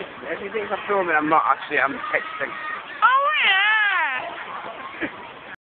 If you think I'm filming, I'm not actually, I'm texting.